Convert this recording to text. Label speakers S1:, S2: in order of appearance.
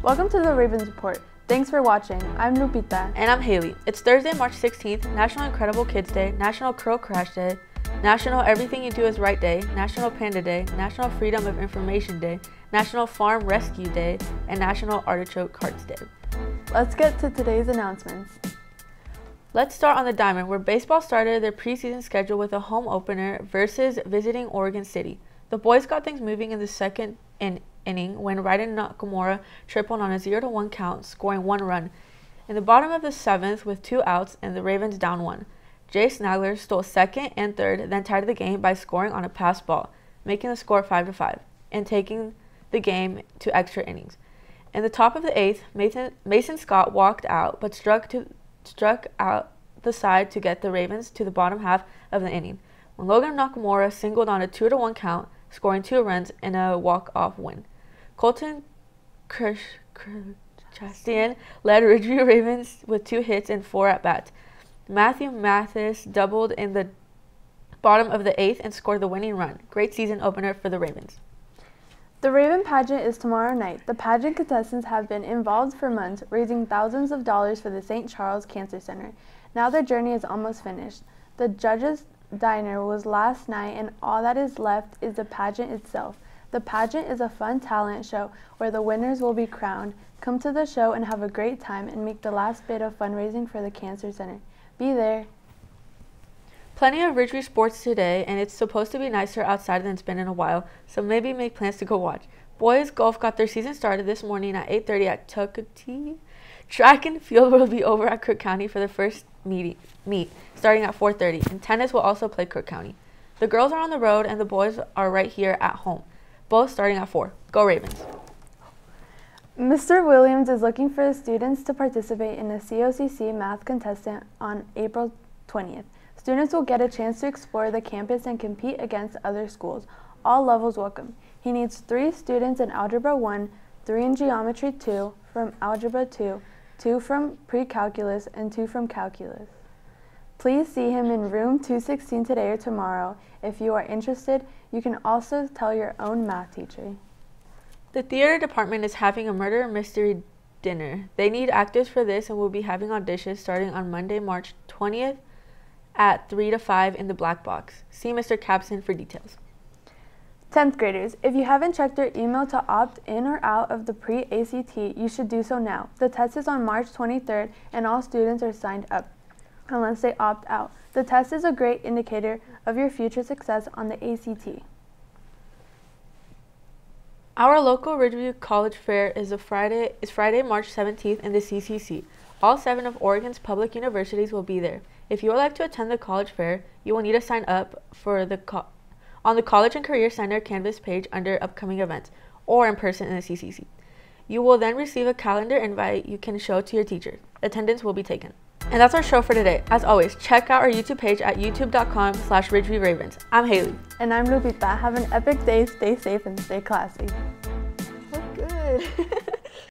S1: Welcome to the Ravens Report. Thanks for watching. I'm Lupita.
S2: And I'm Hailey. It's Thursday, March 16th, National Incredible Kids Day, National Curl Crash Day, National Everything You Do Is Right Day, National Panda Day, National Freedom of Information Day, National Farm Rescue Day, and National Artichoke Hearts Day.
S1: Let's get to today's announcements.
S2: Let's start on the diamond, where baseball started their preseason schedule with a home opener versus visiting Oregon City. The boys got things moving in the second in inning when Ryden Nakamura tripled on a 0 1 count, scoring one run. In the bottom of the seventh, with two outs and the Ravens down one, Jay Snagler stole second and third, then tied the game by scoring on a pass ball, making the score 5 5, and taking the game to extra innings. In the top of the eighth, Mason, Mason Scott walked out but struck to struck out the side to get the Ravens to the bottom half of the inning. When Logan Nakamura singled on a 2 to 1 count, scoring two runs in a walk-off win. Colton Chastian led Ridgeview Ravens with two hits and four at-bats. Matthew Mathis doubled in the bottom of the eighth and scored the winning run. Great season opener for the Ravens.
S1: The Raven pageant is tomorrow night. The pageant contestants have been involved for months, raising thousands of dollars for the St. Charles Cancer Center. Now their journey is almost finished. The judges Diner was last night, and all that is left is the pageant itself. The pageant is a fun talent show where the winners will be crowned. Come to the show and have a great time and make the last bit of fundraising for the Cancer Center. Be there.
S2: Plenty of Ridgeview sports today, and it's supposed to be nicer outside than it's been in a while, so maybe make plans to go watch. Boys golf got their season started this morning at 8:30 at Tuckatee. Track and field will be over at Crook County for the first meet, meet starting at 4.30, and tennis will also play Crook County. The girls are on the road, and the boys are right here at home, both starting at 4. Go Ravens!
S1: Mr. Williams is looking for the students to participate in a COCC math contestant on April 20th. Students will get a chance to explore the campus and compete against other schools. All levels welcome. He needs three students in Algebra 1, three in Geometry 2 from Algebra 2, two from pre-calculus, and two from calculus. Please see him in room 216 today or tomorrow. If you are interested, you can also tell your own math teacher.
S2: The theater department is having a murder mystery dinner. They need actors for this and will be having auditions starting on Monday, March 20th at 3 to 5 in the black box. See Mr. Capson for details.
S1: 10th graders, if you haven't checked your email to opt in or out of the pre-ACT, you should do so now. The test is on March 23rd and all students are signed up unless they opt out. The test is a great indicator of your future success on the ACT.
S2: Our local Ridgeview College Fair is Friday is Friday, March 17th in the CCC. All seven of Oregon's public universities will be there. If you would like to attend the college fair, you will need to sign up for the on the College and Career Center Canvas page under upcoming events or in person in the CCC. You will then receive a calendar invite you can show to your teacher. Attendance will be taken. And that's our show for today. As always, check out our YouTube page at youtube.com slash Ravens. I'm Hailey.
S1: And I'm Lupita. Have an epic day, stay safe, and stay classy.
S2: That's good.